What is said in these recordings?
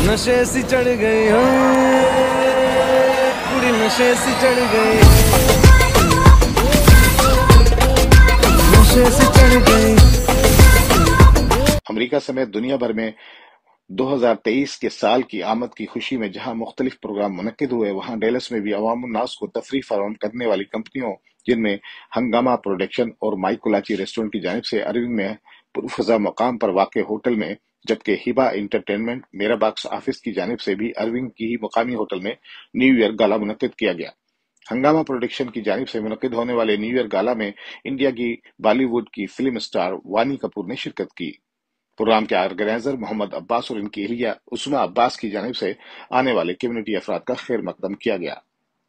नशे सी चढ़ गई पूरी नशे सी चढ़ गई नशे सी चढ़ गई अमेरिका समेत दुनिया भर में 2023 के साल की आमद की खुशी में जहाँ मुख्तलिफ़ प्रोग्राम मुनद हुए, वहाँ डेलस में भी अवाम उन्नास को तफरी फराम करने वाली कंपनियों, जिनमें हंगामा प्रोडक्शन और माइकोलाची रेस्टोरेंट की जानब से अरविंद में पुरफजा मकाम पर वाक़ होटल में, जबकि हिबा इंटरटेनमेंट मेरा बॉक्स ऑफ़िस की जानब से भी अरविंद की ही मुकामी होटल में न्यू ईयर गाला मुनद किया गया। हंगामा प्रोडक्शन की जानब से मुनद होने वाले न्यू ईयर गाला में इंडिया की बॉलीवुड की फ़िल्म स्टार वानी कपूर ने शिरकत की। प्रोग्राम के ऑर्गेनाइजर मोहम्मद अब्बास और इनकी एहलिया उस्मा अब्बास की जानब से आने वाले कम्युनिटी अफराद का खैर मकदम किया गया।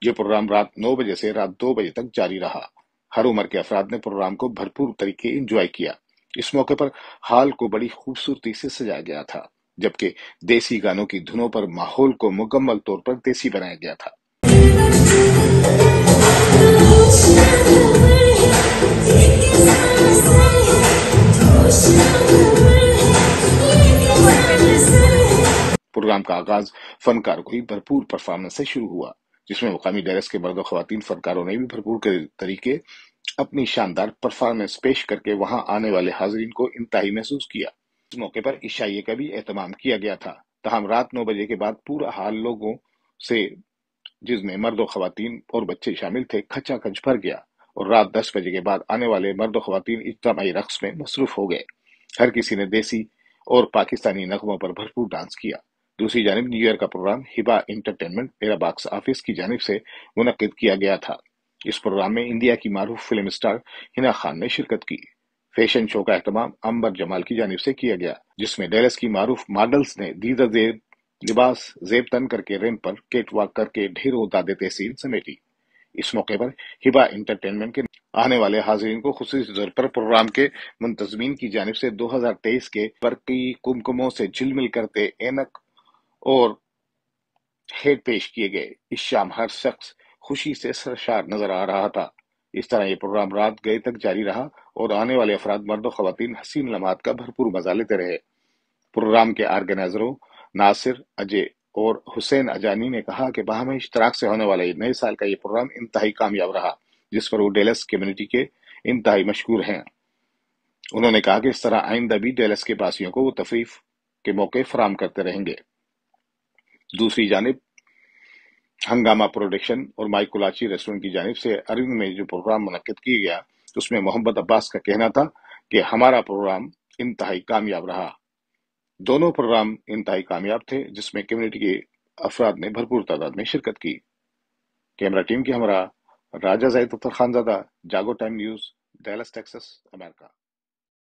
ये प्रोग्राम रात नौ बजे से रात दो बजे तक जारी रहा। हर उम्र के अफराद ने प्रोग्राम को भरपूर तरीके इंजॉय किया। इस मौके पर हाल को बड़ी खूबसूरती से सजाया गया था, जबकि देसी गानों की धुनों पर माहौल को मुकम्मल तौर पर देसी बनाया गया था। प्रोग्राम का आगाज़ फनकारों की भरपूर परफॉर्मेंस से शुरू हुआ, जिसमें मुकामी डेरस के मर्द खातन फनकारों ने भी भरपूर तरीके अपनी शानदार परफॉर्मेंस पेश करके वहाँ आने वाले हाजरीन को इंतहाई महसूस किया। इस मौके पर ईशाइये का भी एहतमाम किया गया था। तहम रात नौ बजे के बाद पूरा हाल लोगों से, जिसमें मर्द खातन और बच्चे शामिल थे खचा खच भर गया और रात दस बजे के बाद आने वाले मर्द खातन इज्तमाही रक्स में मसरूफ हो गए। हर किसी ने देसी और पाकिस्तानी नगमों पर भरपूर डांस किया। दूसरी जानब न्यू ईयर का प्रोग्राम हिबा इंटरटेनमेंट मेरा बॉक्स ऑफ़िस की जानब से मुनद किया गया था। इस प्रोग्राम में इंडिया की मारूफ फ़िल्म स्टार हिना खान ने शिरकत की। फ़ैशन शो का अहतमाम अंबर जमाल की जानब से किया गया, जिसमें डेलस की मारूफ मॉडल्स ने दीदा जेब, लिबास जेब तन करके रेम पर केट वॉक करके ढेरों दादे तहसील समेटी। इस मौके पर हिबा इंटरटेनमेंट के आने वाले हाजरीन को खसूस तौर पर प्रोग्राम के मुंतजमीन की जानब से 2023 के बरकी कुमकुमों से झिलमिल करते एनक और हेड पेश किए गए। इस शाम हर शख्स खुशी से सरशार नज़र आ रहा था। इस तरह ये प्रोग्राम रात गए तक जारी रहा और आने वाले अफराद मर्द खातन हसीन लम्हात का भरपूर मज़ा लेते रहे। प्रोग्राम के ऑर्गेनाइजरों नासिर, अजय और हुसैन अजानी ने कहा कि बाहम इश्तराक से होने वाले नए साल का ये प्रोग्राम इंतहाई कामयाब रहा, जिस पर वो डेलस कम्युनिटी के इंतहाई मशहूर हैं। उन्होंने कहा कि इस तरह आइंदा भी डेलस के बासियों को वो तफरीफ के मौके फराम करते रहेंगे। दूसरी जानब हंगामा प्रोडक्शन और माइकुलाची रेस्टोरेंट की जानब से अरविंद में जो प्रोग्राम मुनद किया गया, उसमें मोहम्मद अब्बास का कहना था कि हमारा प्रोग्राम इंतहाई कामयाब रहा। दोनों प्रोग्राम इंतहाई कामयाब थे, जिसमें कम्युनिटी के अफराद ने भरपूर तादाद में शिरकत की। कैमरा टीम की हमारा राजा Zaid Akhtar Khanzada, Jaago time news Dallas Texas, America.